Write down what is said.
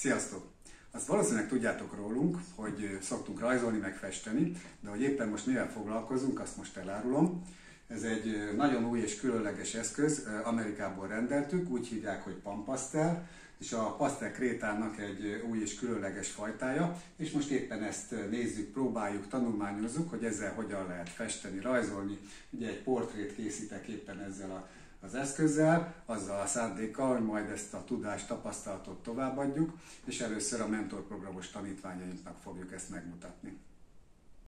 Sziasztok! Azt valószínűleg tudjátok rólunk, hogy szoktunk rajzolni, meg festeni, de hogy éppen most mivel foglalkozunk, azt most elárulom. Ez egy nagyon új és különleges eszköz, Amerikából rendeltük, úgy hívják, hogy Pampastel, és a Pastel Krétának egy új és különleges fajtája, és most éppen ezt nézzük, próbáljuk, tanulmányozzuk, hogy ezzel hogyan lehet festeni, rajzolni. Ugye egy portrét készítek éppen ezzel a az eszközzel, azzal a szándékkal, hogy majd ezt a tudást, tapasztalatot továbbadjuk, és először a mentorprogramos tanítványainknak fogjuk ezt megmutatni.